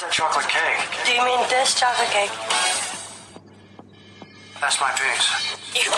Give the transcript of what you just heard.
That chocolate cake. Do you mean this chocolate cake? That's my piece. You